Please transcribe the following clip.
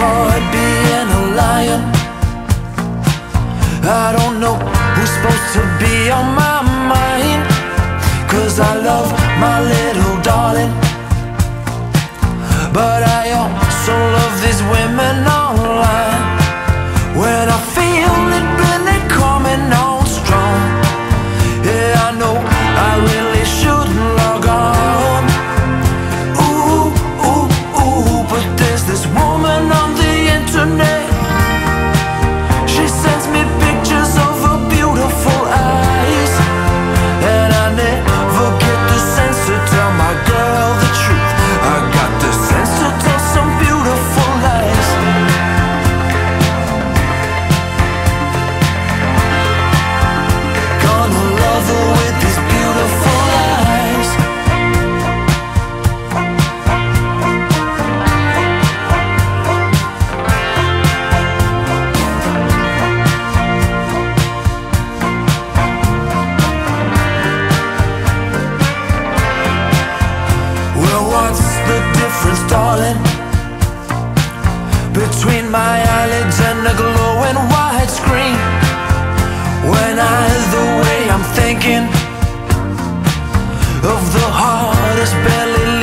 hard being a lion. I don't know who's supposed to be on my mind. Cause I love my little of the heart is barely